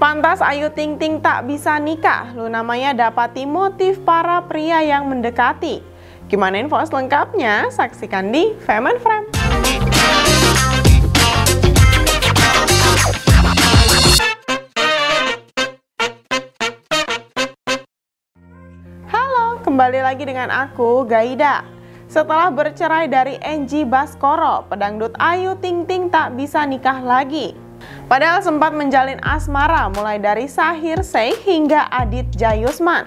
Pantas Ayu Ting Ting tak bisa nikah, Luna Maya dapati motif para pria yang mendekati. Gimana info selengkapnya? Saksikan di Fem and Frame. Halo, kembali lagi dengan aku, Gaida. Setelah bercerai dari Angie Baskoro, pedangdut Ayu Ting Ting tak bisa nikah lagi. Padahal sempat menjalin asmara mulai dari Sahir Sheikh hingga Adit Jayusman.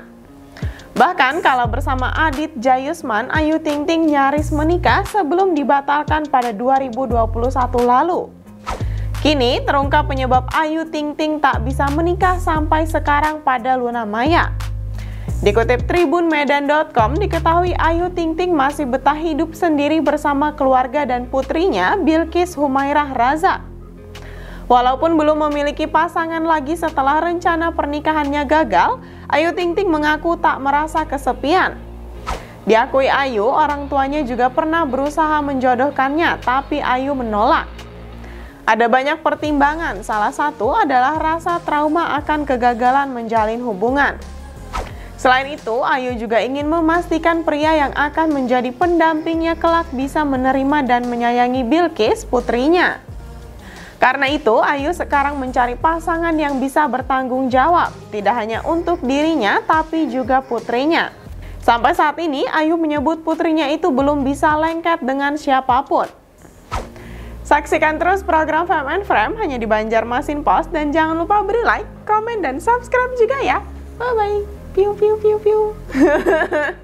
Bahkan kalau bersama Adit Jayusman, Ayu Ting Ting nyaris menikah sebelum dibatalkan pada 2021 lalu. Kini terungkap penyebab Ayu Ting Ting tak bisa menikah sampai sekarang pada Luna Maya. Dikutip tribunmedan.com diketahui Ayu Ting Ting masih betah hidup sendiri bersama keluarga dan putrinya Bilkis Humairah Raza. Walaupun belum memiliki pasangan lagi setelah rencana pernikahannya gagal, Ayu Ting Ting mengaku tak merasa kesepian. Diakui Ayu, orang tuanya juga pernah berusaha menjodohkannya, tapi Ayu menolak. Ada banyak pertimbangan, salah satu adalah rasa trauma akan kegagalan menjalin hubungan. Selain itu, Ayu juga ingin memastikan pria yang akan menjadi pendampingnya kelak bisa menerima dan menyayangi Bilkis, putrinya. Karena itu, Ayu sekarang mencari pasangan yang bisa bertanggung jawab, tidak hanya untuk dirinya, tapi juga putrinya. Sampai saat ini, Ayu menyebut putrinya itu belum bisa lengket dengan siapa pun. Saksikan terus program Fam and Frame hanya di Banjarmasin Post dan jangan lupa beri like, komen, dan subscribe juga ya. Bye-bye. Piu piu piu piu.